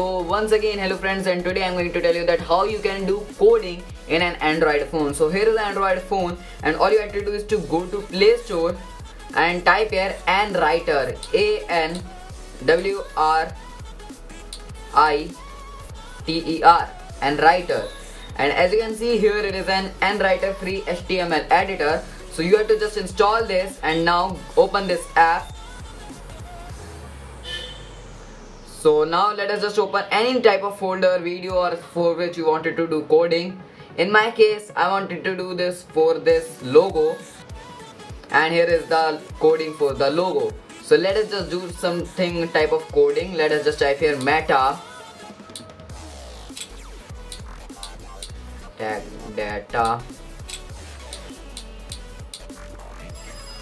once again hello friends and today I'm going to tell you that how you can do coding in an Android phone. So here is an Android phone and all you have to do is to go to Play Store and type here Anwriter A N W R I T E R and writer and as you can see here it is an Anwriter free HTML editor. So you have to just install this and now open this app so now let us just open any type of folder video or for which you wanted to do coding. In my case I wanted to do this for this logo. And here is the coding for the logo. So let us just do something type of coding. Let us just type here meta. Tag data.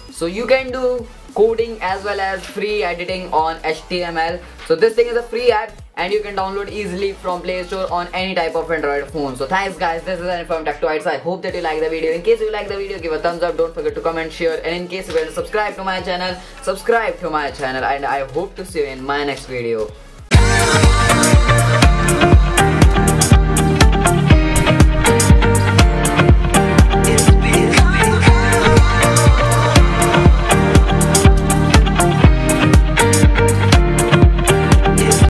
So you can do coding as well as free editing on HTML so this thing is a free app and you can download easily from Play Store on any type of Android phone. So thanks guys, this is an from Tech I hope that you like the video. In case you like the video, give a thumbs up. Don't forget to comment, share, and in case you want to subscribe to my channel, subscribe to my channel. And I hope to see you in my next video.